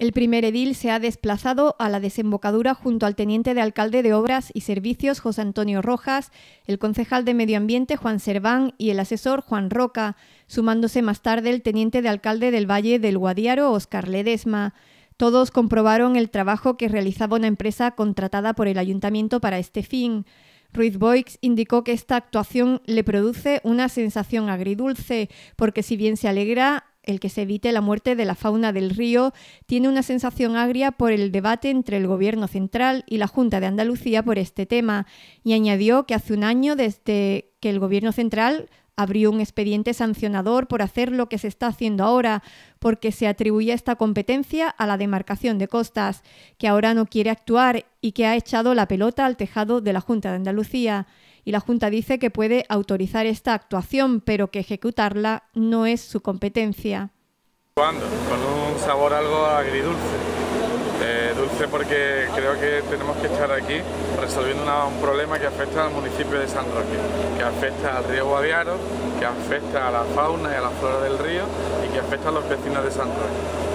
El primer edil se ha desplazado a la desembocadura junto al teniente de alcalde de Obras y Servicios José Antonio Rojas, el concejal de Medio Ambiente Juan Serván y el asesor Juan Roca, sumándose más tarde el teniente de alcalde del Valle del Guadiaro Oscar Ledesma. Todos comprobaron el trabajo que realizaba una empresa contratada por el ayuntamiento para este fin. Ruiz Boix indicó que esta actuación le produce una sensación agridulce, porque si bien se alegra el que se evite la muerte de la fauna del río, tiene una sensación agria por el debate entre el Gobierno central y la Junta de Andalucía por este tema, y añadió que hace un año desde que el Gobierno central abrió un expediente sancionador por hacer lo que se está haciendo ahora, porque se atribuye esta competencia a la demarcación de costas, que ahora no quiere actuar y que ha echado la pelota al tejado de la Junta de Andalucía y la Junta dice que puede autorizar esta actuación, pero que ejecutarla no es su competencia. Con un sabor algo agridulce. Eh, dulce porque creo que tenemos que estar aquí resolviendo un problema que afecta al municipio de San Roque, que afecta al río Guadiaro, que afecta a la fauna y a la flora del río y que afecta a los vecinos de San Roque.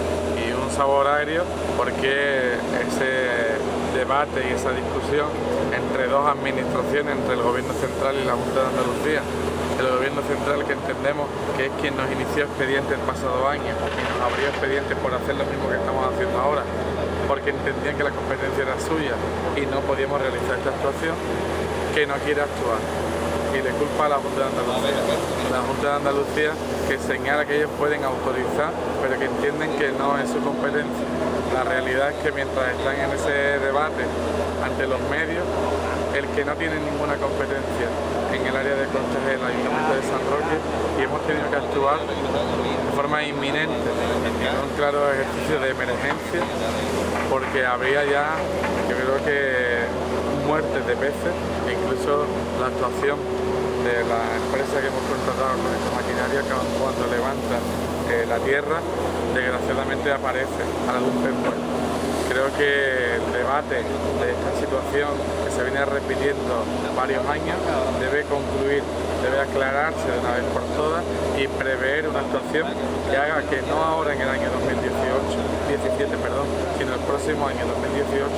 Un sabor agrio porque ese debate y esa discusión entre dos administraciones, entre el Gobierno Central y la Junta de Andalucía. El Gobierno Central que entendemos que es quien nos inició expedientes el pasado año y nos abrió expedientes por hacer lo mismo que estamos haciendo ahora, porque entendían que la competencia era suya y no podíamos realizar esta actuación, que no quiere actuar y le culpa a la Junta de Andalucía. La Junta de Andalucía que señala que ellos pueden autorizar, pero que entienden que no es su competencia. La realidad es que mientras están en ese debate ante los medios, el que no tiene ninguna competencia en el área de costes es el Ayuntamiento de San Roque y hemos tenido que actuar de forma inminente, en un claro ejercicio de emergencia, porque habría ya, yo creo que muertes de peces incluso la actuación de la empresa que hemos contratado con esta maquinaria cuando levanta eh, la tierra desgraciadamente aparece algún pez muerto. Creo que el debate de esta situación que se viene repitiendo varios años debe concluir, debe aclararse de una vez por todas y prever una actuación que haga que no ahora en el año 2018, 17, perdón, sino el próximo año 2018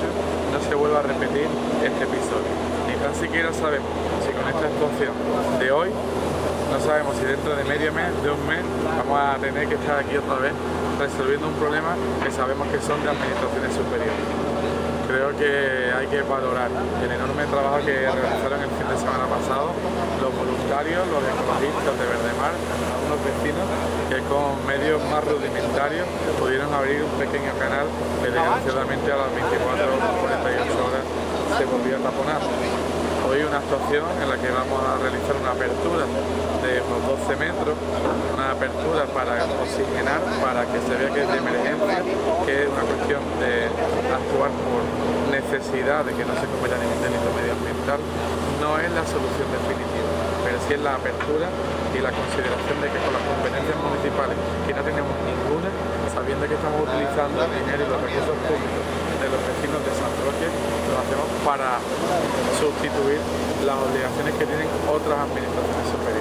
no se vuelva a repetir este episodio. Ni tan siquiera sabemos si con esta actuación de hoy no sabemos si dentro de medio mes, de un mes, vamos a tener que estar aquí otra vez resolviendo un problema que sabemos que son de administraciones superiores. Creo que hay que valorar el enorme trabajo que realizaron el fin de semana pasado los voluntarios, los ecologistas de Verdemar, algunos vecinos que con medios más rudimentarios pudieron abrir un pequeño canal que desgraciadamente a las 24 o 48 horas se volvió a taponar hoy una actuación en la que vamos a realizar una apertura de unos 12 metros, una apertura para oxigenar, para que se vea que es de emergencia, que es una cuestión de actuar por necesidad de que no se cometa ningún delito medioambiental, no es la solución definitiva, pero sí es la apertura y la consideración de que con las competencias municipales, que no tenemos ninguna, sabiendo que estamos utilizando el dinero y los recursos públicos de los vecinos de San Roque, lo hacemos para sustituir las obligaciones que tienen otras administraciones superiores.